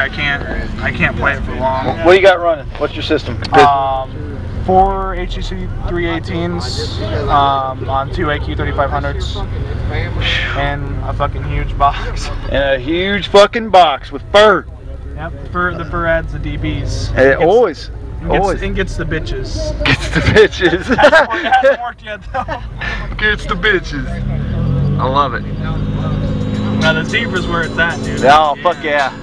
I can't I can't play it for long. What do you got running? What's your system? Um, four HEC 318s um, on two AQ 3500s and a fucking huge box. And a huge fucking box with fur. Yep, fur, the fur adds the DBs. Gets- always, gets, always and gets the bitches. gets the bitches. hasn't, worked, hasn't worked yet though. gets the bitches. I love it. Now the zebra's where it's at, dude. Oh fuck yeah.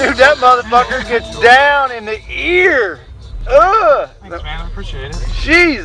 Dude, that motherfucker gets down in the ear. Ugh. Thanks, man. I appreciate it. Jeez.